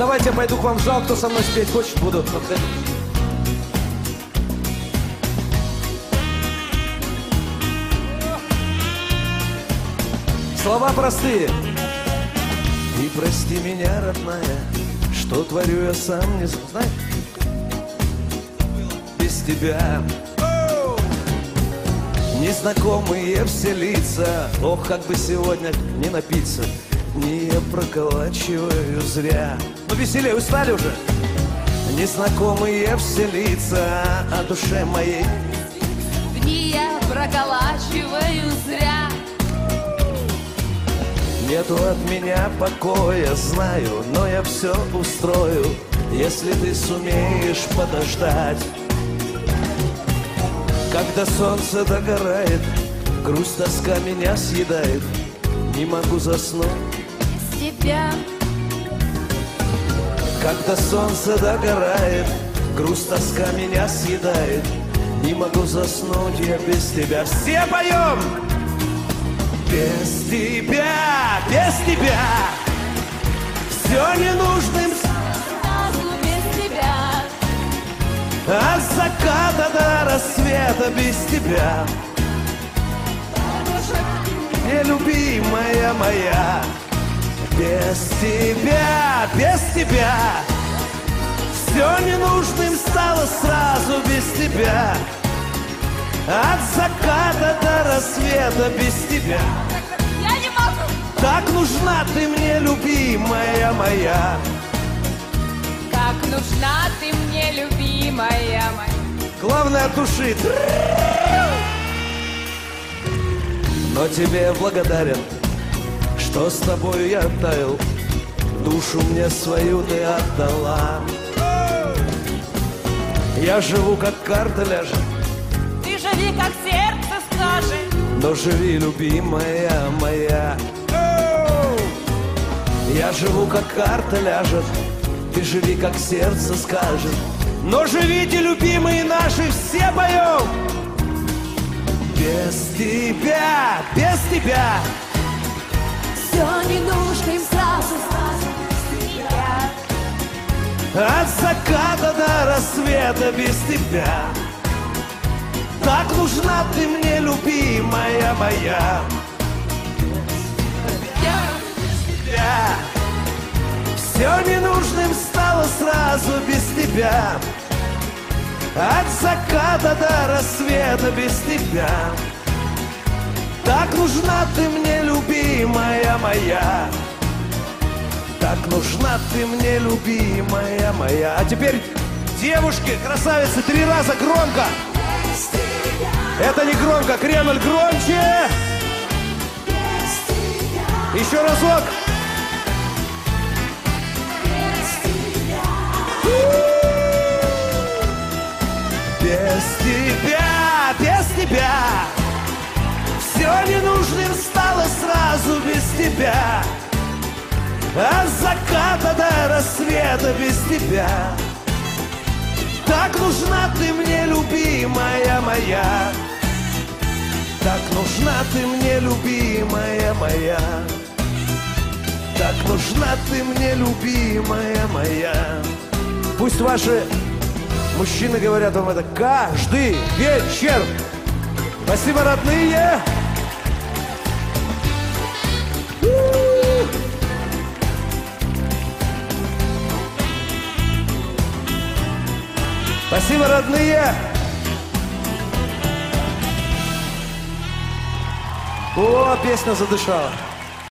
давайте я пойду к вам в зал, кто со мной спеть хочет, буду. Слова простые. И прости меня, родная, что творю я сам не знаю. Без тебя Незнакомые все лица Ох, как бы сегодня не напиться Не я проколачиваю зря. Ну веселее, устали уже? Незнакомые все лица О душе моей. Дни я проколачиваю зря. Нету от меня покоя, знаю Но я все устрою Если ты сумеешь подождать. Когда солнце догорает, грусть тоска меня съедает, не могу заснуть. Тебя. Когда солнце догорает, грусть тоска меня съедает, не могу заснуть я без тебя. Все поем! Без тебя, без тебя, все ненужным без тебя. От заката до рассвета без тебя Нелюбимая моя Без тебя, без тебя Все ненужным стало сразу без тебя От заката до рассвета без тебя Я не могу. Так нужна ты мне, любимая моя Как нужна ты мне, любимая моя. Главное от души. Но тебе благодарен, что с тобой я таял, Душу мне свою ты отдала. Я живу, как карта ляжет, Ты живи, как сердце скажет. но живи, любимая моя. Я живу, как карта ляжет, ты живи, как сердце скажет. Но живите, любимые наши, все поем! Без тебя, без тебя рассвета без тебя. Так нужна ты мне, любимая моя. Тебя. Все ненужным стало сразу без тебя. От заката до рассвета без тебя. Так нужна ты мне, любимая моя. Так нужна ты мне, любимая моя. А теперь, девушки, красавицы, три раза громко. Это не громко, Кремль громче. Еще разок. Без тебя, без тебя. Все ненужным стало сразу без тебя. От заката до рассвета без тебя Так нужна ты мне, любимая моя Так нужна ты мне, любимая моя Так нужна ты мне, любимая моя Пусть ваши мужчины говорят вам это каждый вечер. Спасибо, родные. Спасибо, родные. О, песня задышала.